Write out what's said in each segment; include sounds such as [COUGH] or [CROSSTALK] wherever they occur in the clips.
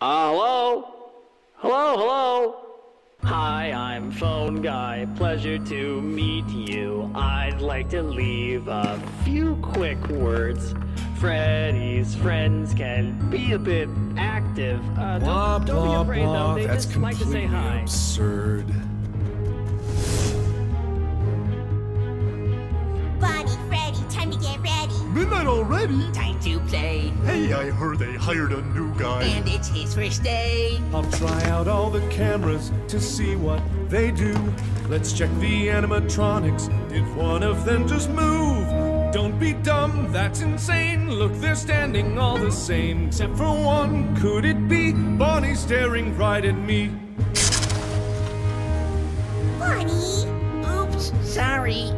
Uh, hello? Hello, hello? Hi, I'm Phone Guy. Pleasure to meet you. I'd like to leave a few quick words. Freddy's friends can be a bit active. Uh, don't, don't be afraid, though. They That's just like to say hi. absurd. Midnight already? Time to play, Hey, I heard they hired a new guy. and it's his first day. I'll try out all the cameras to see what they do. Let's check the animatronics. Did one of them just move? Don't be dumb, that's insane. Look, they're standing all the same, except for one. Could it be Bonnie staring right at me? Bonnie! Oops, sorry.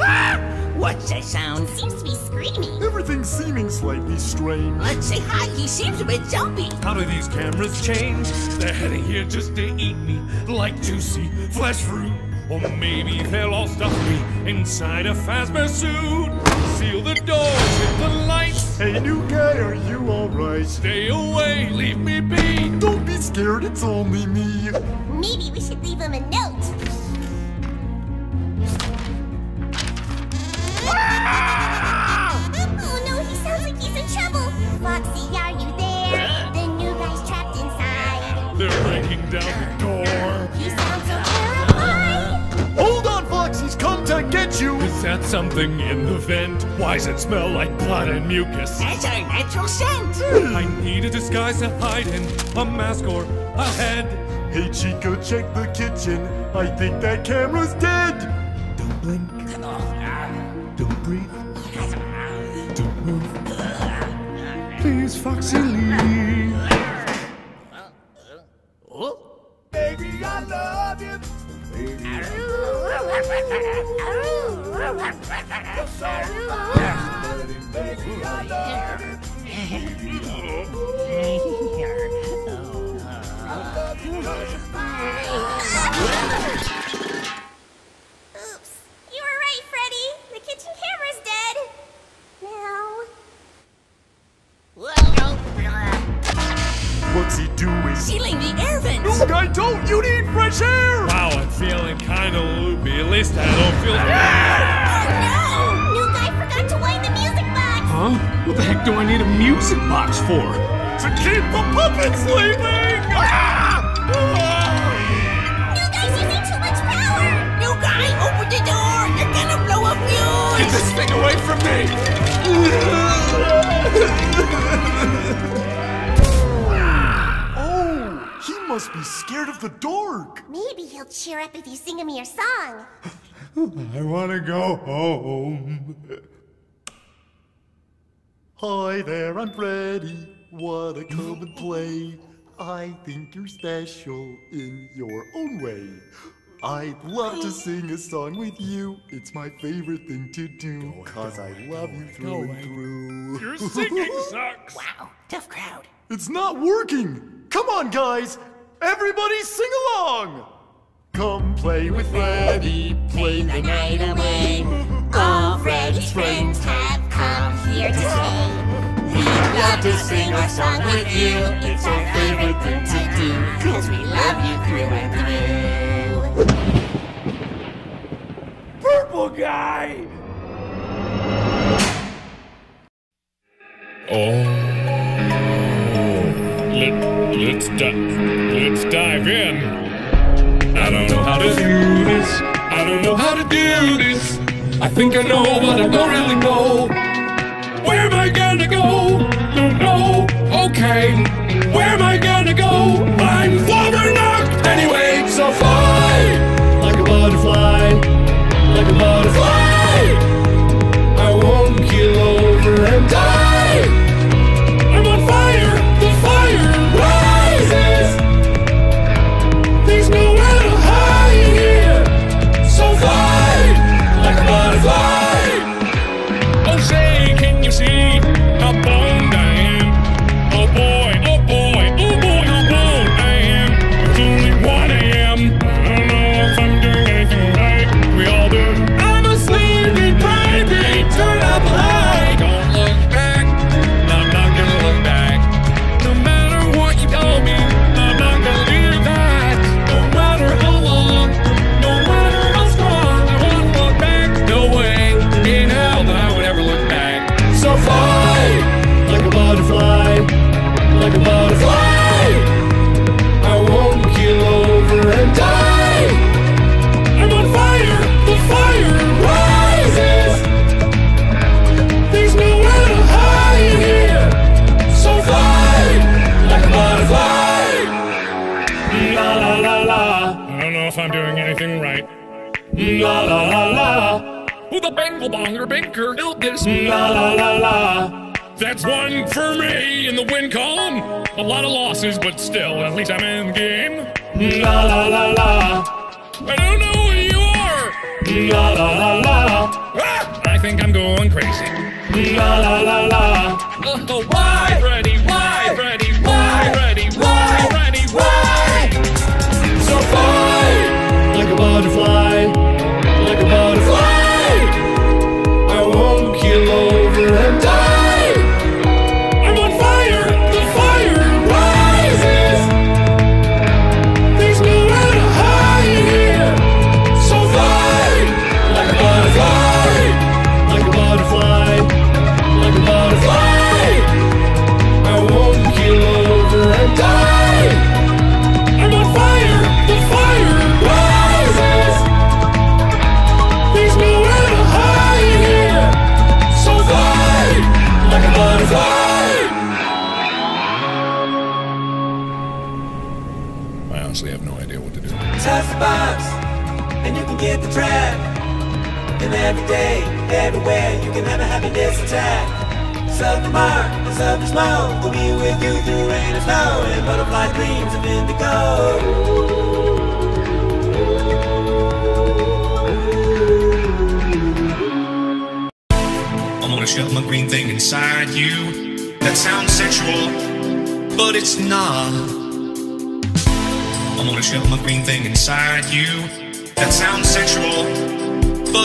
Ah! What's that sound? Seems to be screaming. Everything's seeming slightly strange. Let's say hi, he seems a bit jumpy. How do these cameras change? They're heading here just to eat me, like juicy flesh fruit. Or maybe they'll all stuff me inside a Fazbear suit. Seal the doors with the lights. Hey, new guy, are you alright? Stay away, leave me be. Don't be scared, it's only me. Maybe we should leave him a note. They're down the door. He sounds so terrified. Hold on, Fox, he's come to get you. Is that something in the vent? Why does it smell like blood and mucus? That's our natural scent. I need a disguise to hide in, a mask or a head. Hey, Chica, check the kitchen. I think that camera's dead. Don't blink. Don't breathe. Don't move. Please, Foxy, leave. Baby, I love you. Baby, I love you. Oops. You were right, Freddy. The kitchen camera's dead. Now. Uh, What's he doing? Sealing the air vents. New guy, don't! You need fresh air! Wow, I'm feeling kinda loopy. At least I don't feel. Oh no! New guy forgot to wind the music box. Huh? What the heck do I need a music box for? To keep the puppets leaving! Ah! New guy's using too much power. New guy, open the door. You're gonna blow a fuse. Get this thing away from me! [LAUGHS] must be scared of the dark. Maybe he'll cheer up if you sing him your song. [LAUGHS] I want to go home. Hi there, I'm Freddy. Wanna come and play? I think you're special in your own way. I'd love to sing a song with you. It's my favorite thing to do. Cause I love you through and through. Your singing [LAUGHS] sucks! Wow, tough crowd. It's not working! Come on, guys! Everybody sing along! Come play with Freddy, play the night away. All Freddy's friends have come here to stay. We'd love to sing our song with you. It's our favorite thing to do. Cause we love you through and through. Purple guy! Oh. Let, let's, di- do this. I don't know how to do this. I think I know, but I don't really know. Where am I gonna go?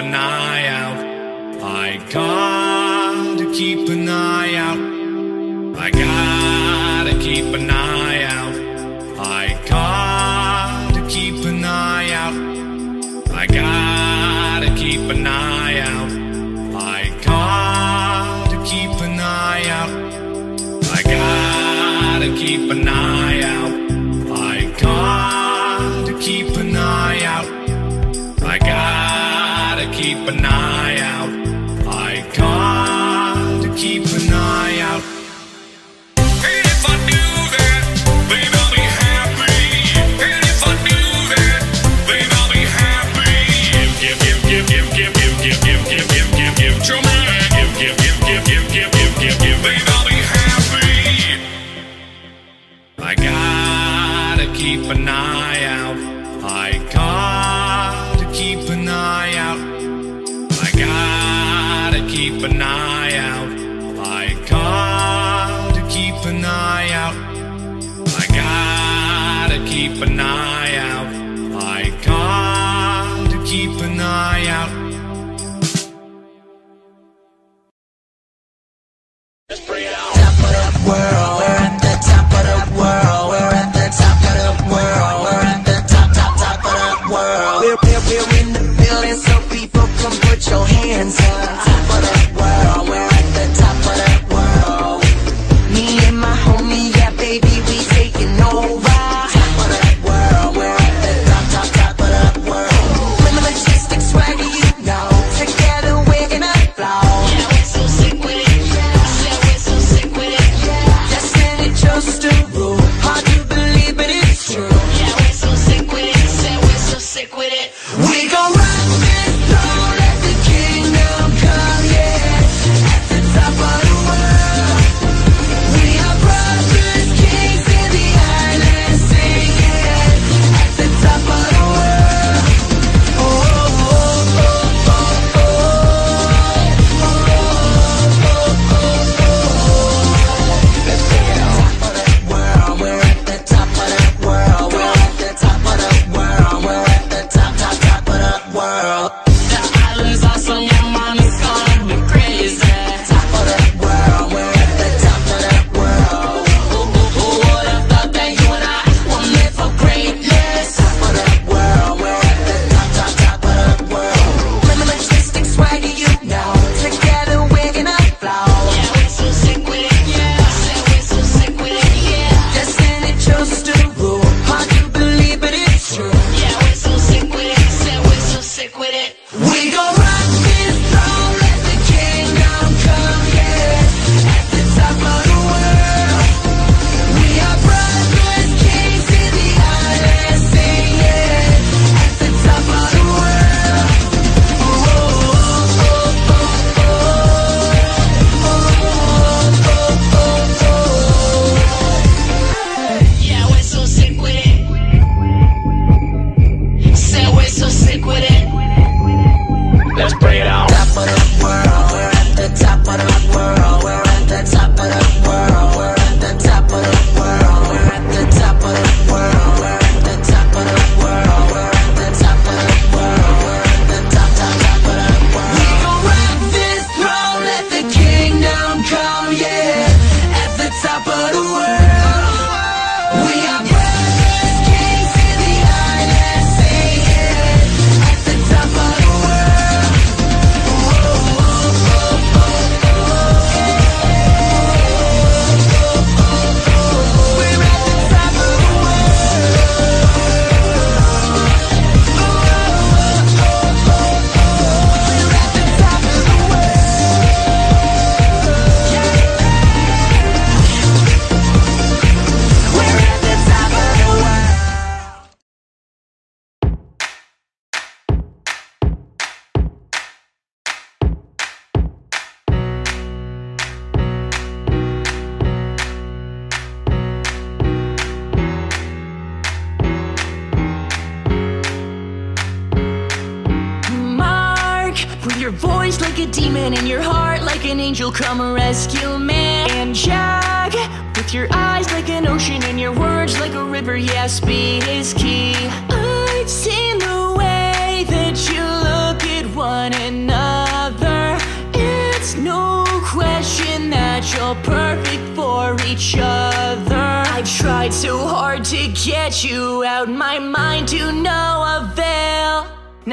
an eye out. I gotta keep an eye out. I gotta keep an eye out. I gotta keep an eye out. I gotta keep an eye out. I gotta keep an eye out. I gotta keep an eye out. I gotta keep but now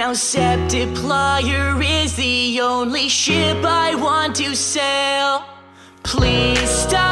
Now Septiplier is the only ship I want to sail. Please stop.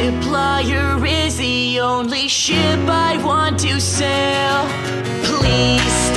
multiplier is the only ship I want to sail. Please.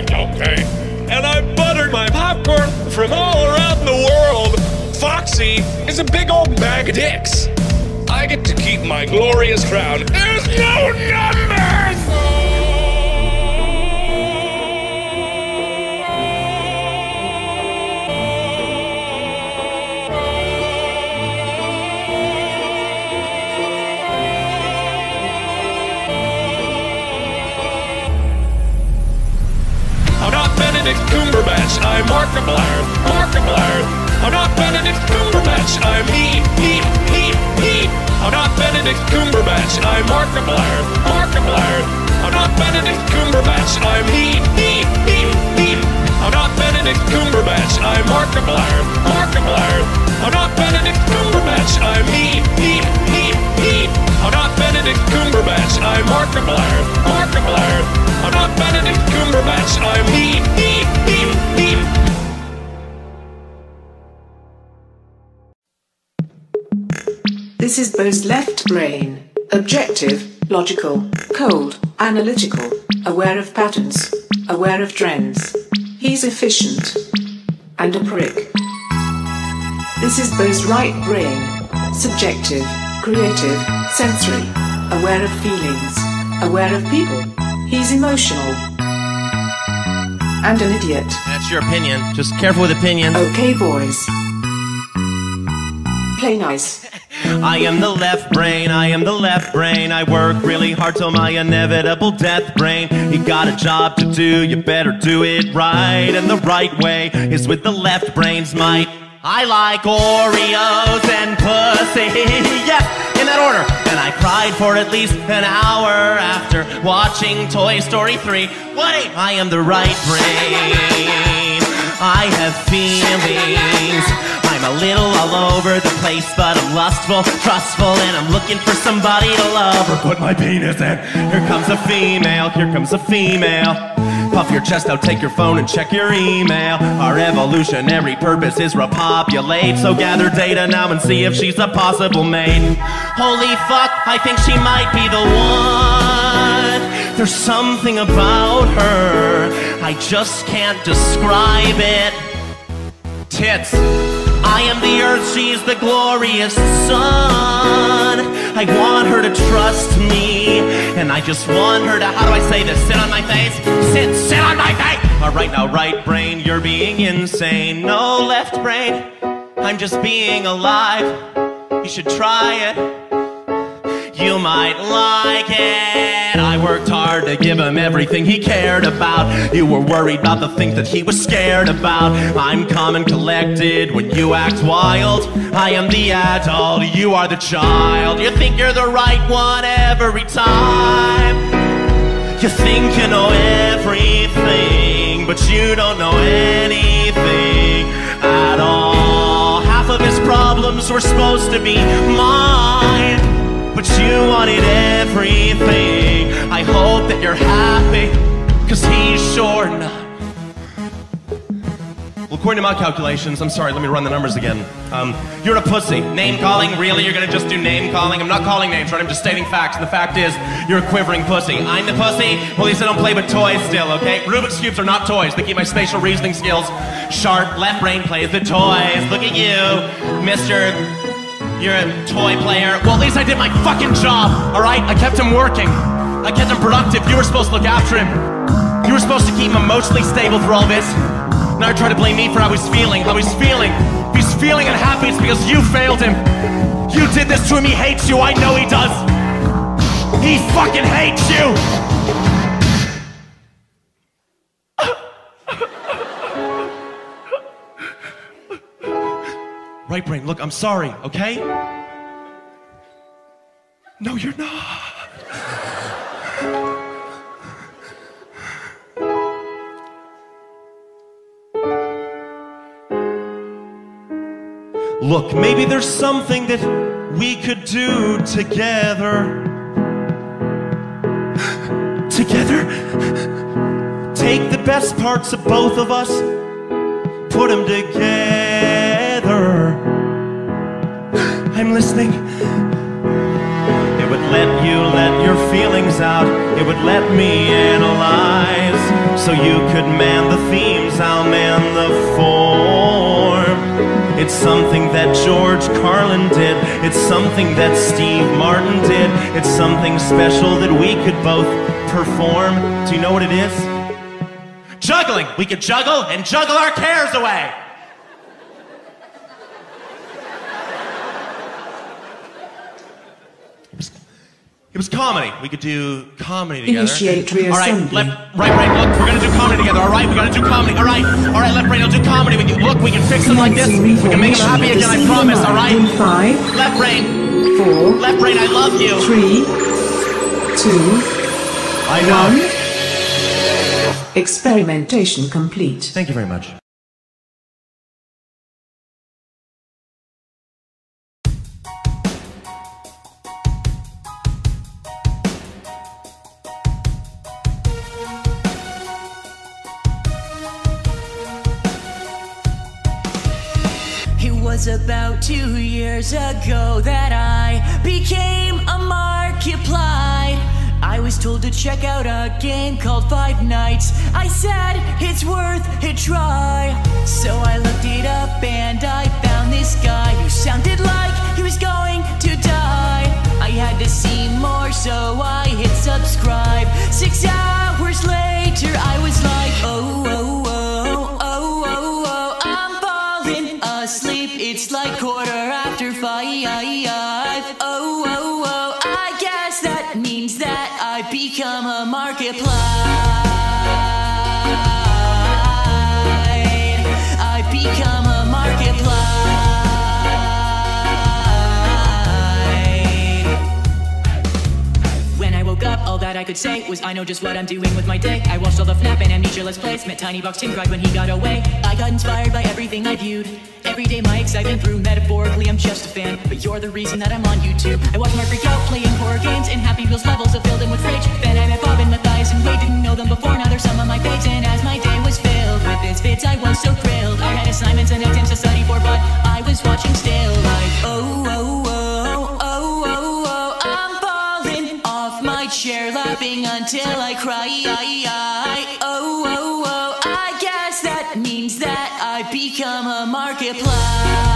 Everything's okay. And I buttered my popcorn from all around the world. Foxy is a big old bag of dicks. I get to keep my glorious crown. There's no numbers! Benedict Cumberbatch, I'm Markiplier, Markiplier. I'm not Benedict Cumberbatch, I'm me, me, me, me. I'm not Benedict Cumberbatch, I'm Markiplier, Markiplier. I'm not Benedict Cumberbatch, I'm me, me, me, me. I'm not Benedict Cumberbatch, I'm Markiplier, Markiplier. Benedict Cumberbatch, I'm me, me, me, me. I'm oh, not Benedict Cumberbatch, I'm Markiplier, Markiplier. I'm oh, not Benedict Cumberbatch, I'm me, me, me, me. This is Bo's left brain. Objective, logical, cold, analytical, aware of patterns, aware of trends. He's efficient. And a prick. This is Bo's right brain. Subjective, creative, sensory, aware of feelings, aware of people. He's emotional. And an idiot. That's your opinion. Just careful with opinions. Okay, boys. Play nice. [LAUGHS] I am the left brain, I am the left brain. I work really hard till my inevitable death brain. You got a job to do, you better do it right. And the right way is with the left brain's might. I like Oreos and pussy, [LAUGHS] yeah, in that order. And I cried for at least an hour after watching Toy Story 3. Wait, I am the right brain. I have feelings. I'm a little all over the place, but I'm lustful, trustful, and I'm looking for somebody to love or put my penis in. Here comes a female, here comes a female. Puff your chest out, take your phone and check your email. Our evolutionary purpose is repopulate, so gather data now and see if she's a possible mate. Holy fuck, I think she might be the one. There's something about her, I just can't describe it. Tits. I am the earth, she's the glorious sun. I want her to trust me, and I just want her to, how do I say this? Sit on my face? Sit, sit on my face! Alright, now, right brain, you're being insane. No, left brain, I'm just being alive. You should try it. You might like it. I worked hard to give him everything he cared about. You were worried about the things that he was scared about. I'm calm and collected when you act wild. I am the adult, you are the child. You think you're the right one every time. You think you know everything, but you don't know anything at all. Half of his problems were supposed to be mine. But you wanted everything. I hope that you're happy, cause he's sure not. Well, according to my calculations, I'm sorry, let me run the numbers again. Um, you're a pussy. Name calling? Really? You're gonna just do name calling? I'm not calling names, right? I'm just stating facts. And the fact is, you're a quivering pussy. I'm the pussy? Well, at least I don't play with toys still, okay? Rubik's Cubes are not toys. They keep my spatial reasoning skills sharp. Left brain plays the toys. Look at you, Mr. You're a toy player. Well, at least I did my fucking job, alright? I kept him working. I kept him productive. You were supposed to look after him. You were supposed to keep him emotionally stable through all this. Now you're trying to blame me for how he's feeling, how he's feeling. He's feeling unhappy, it's because you failed him. You did this to him, he hates you, I know he does. He fucking hates you! Right brain, look, I'm sorry, okay? No, you're not. Look, maybe there's something that we could do together. Together? Take the best parts of both of us, put them together. I'm listening. It would let you let your feelings out. It would let me analyze. So you could man the themes, I'll man the form. It's something that George Carlin did. It's something that Steve Martin did. It's something special that we could both perform. Do you know what it is? Juggling! We could juggle and juggle our cares away! It was comedy. We could do comedy together. Initiate reassembly. All right, left, right, right. Look, we're gonna do comedy together. All right, we gotta do comedy. All right, all right. Left brain, I'll do comedy with you. Look, we can fix them like this. We can make them happy again. I promise. All right. In five, Left brain, four, left brain. I love you. three, two, I know. one. Experimentation complete. Thank you very much. About two years ago that I became a Markiplied. I was told to check out a game called Five Nights. I said it's worth a try. So I looked it up and I found this guy who sounded like he was going to die. I had to see more, so I hit subscribe. Six hours later, I was like, oh, a I could say was I know just what I'm doing with my day. I watched all the FNAF and Amnesia Let's plays. Met Tiny Box Tim cried when he got away. I got inspired by everything I viewed. Every day my excitement grew. Metaphorically, I'm just a fan, but you're the reason that I'm on YouTube. I watch Mark freak out playing horror games and Happy Wheels levels are filled in with rage. Then I met Bob and Matthias and Wade. Didn't know them before. Now they're some of my faves. And as my day was filled with its vids, I was so thrilled. I had assignments and attempts to study for, but I was watching still. Like oh oh laughing until I cry. Oh oh oh, I guess that means that I become a markiplied.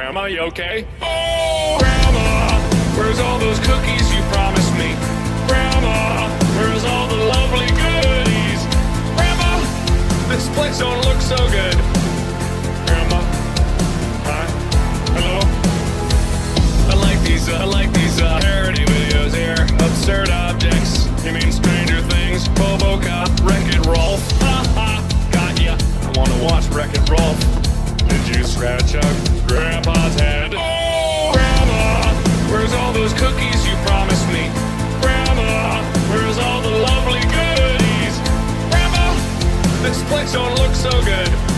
Grandma, you okay? Oh, Grandma, where's all those cookies you promised me? Grandma, where's all the lovely goodies? Grandma, this place don't look so good. Grandma, hi, hello. I like these, uh, I like these uh, parody videos here. Absurd objects. You mean Stranger Things, Bobo Cop, Wreck-It Rolf? Ha ha, got ya. I wanna watch Wreck-It Rolf scratch up Grandpa's head. Oh, Grandma, where's all those cookies you promised me? Grandma, where's all the lovely goodies? Grandma, this place don't look so good.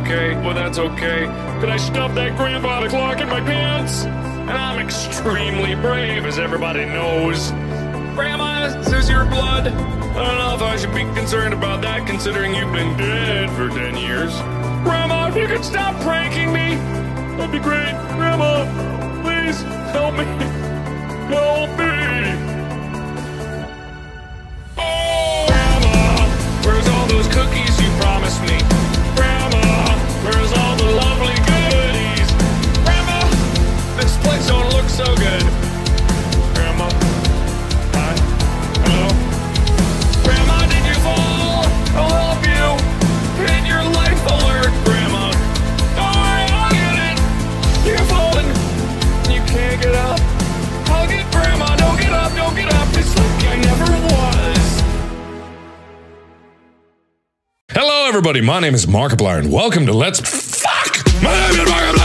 okay. Well, that's okay. Did I stuff that grandfather clock in my pants? And I'm extremely brave, as everybody knows. Grandma, this is your blood. I don't know if I should be concerned about that, considering you've been dead for ten years. Grandma, if you could stop pranking me, that'd be great. Grandma, please help me. Help me. Oh, promised me everybody. My name is Markiplier, and welcome to Let's Fuck. My name is Markiplier.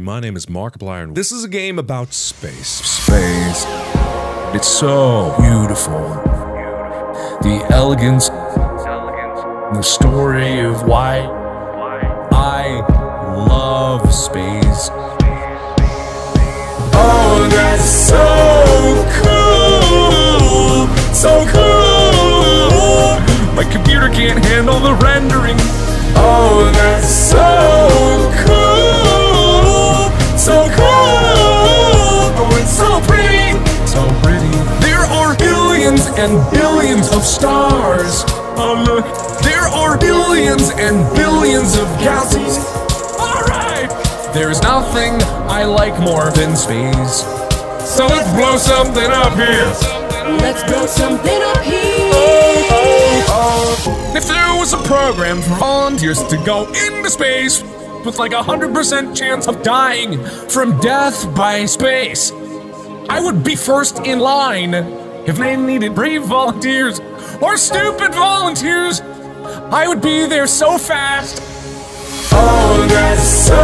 Everybody. My name is Markiplier. This is a game about space. Space. It's so beautiful. The elegance, the story of why I love space. Oh, that's so cool! So cool! My computer can't handle the rendering. Oh, that's so cool! And billions of stars. Oh, look. There are billions and billions of galaxies. Alright! There's nothing I like more than space. So let's blow something up here. Let's blow something up here. Oh, oh, oh, If there was a program for volunteers to go into space with like a hundred percent chance of dying from death by space, I would be first in line. If they needed brave volunteers or stupid volunteers, I would be there so fast. Oh, that's so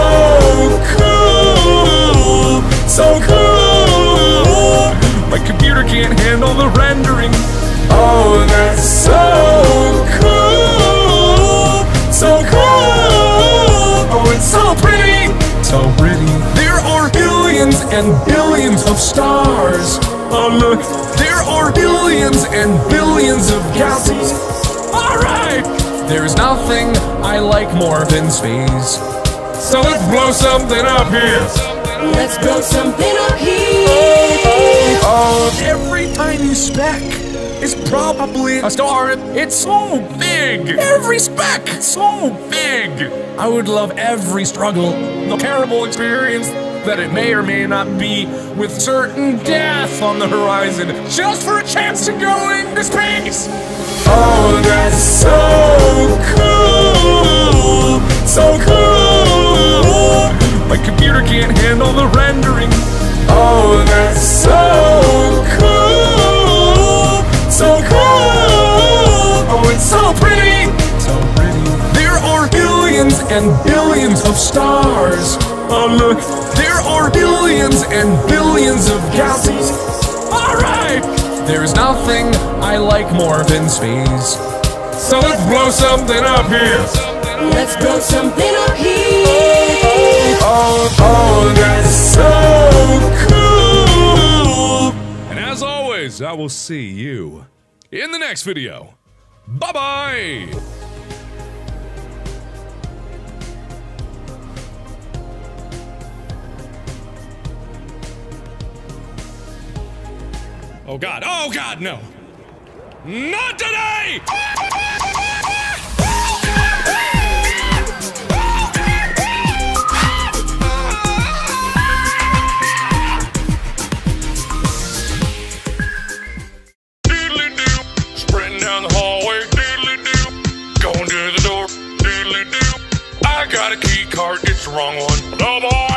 cool! So cool! My computer can't handle the rendering. Oh, that's so cool! So cool! Oh, it's so pretty! So pretty. There are billions and billions of stars. Oh, look. There are billions and billions of galaxies. Alright! There's nothing I like more than space. So let's blow something up here. Let's blow something up here. Oh, oh, oh, every tiny speck is probably a star. It's so big. Every speck, so big. I would love every struggle, the terrible experience that it may or may not be, with certain death on the horizon, just for a chance to go into space. Oh, that's so cool. So cool. My computer can't handle the rendering. Oh, that's so cool. So cool. Oh, it's so pretty. So pretty. There are billions and billions of stars. Oh, look. Billions and billions of galaxies. Alright! There's nothing I like more than space. So let's blow something up here. Let's blow something up here. Oh, oh, that's so cool. And as always, I will see you in the next video. Bye bye Oh God! Oh God! No! Not today! Doodly doo. Spreading down the hallway. Doodly doo. Going to the door. Doodly doo. I got a key card. It's the wrong one. Oh boy.